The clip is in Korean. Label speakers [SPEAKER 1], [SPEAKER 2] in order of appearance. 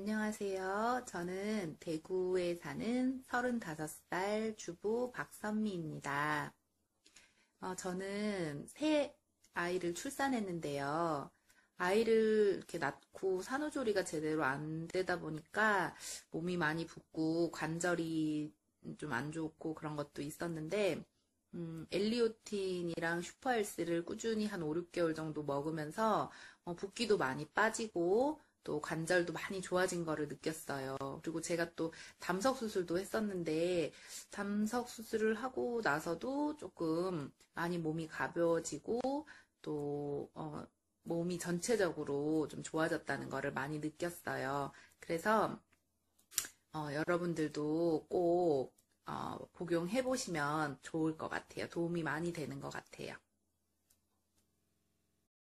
[SPEAKER 1] 안녕하세요. 저는 대구에 사는 35살 주부 박선미입니다. 어, 저는 새 아이를 출산했는데요. 아이를 이렇게 낳고 산후조리가 제대로 안 되다 보니까 몸이 많이 붓고 관절이 좀 안 좋고 그런 것도 있었는데, 음, 엘리오틴이랑 슈퍼헬스를 꾸준히 한 5, 6개월 정도 먹으면서 어, 붓기도 많이 빠지고 또 관절도 많이 좋아진 거를 느꼈어요. 그리고 제가 또 담석 수술도 했었는데 담석 수술을 하고 나서도 조금 많이 몸이 가벼워지고 또 어, 몸이 전체적으로 좀 좋아졌다는 거를 많이 느꼈어요. 그래서 어, 여러분들도 꼭 어, 복용해 보시면 좋을 것 같아요. 도움이 많이 되는 것 같아요.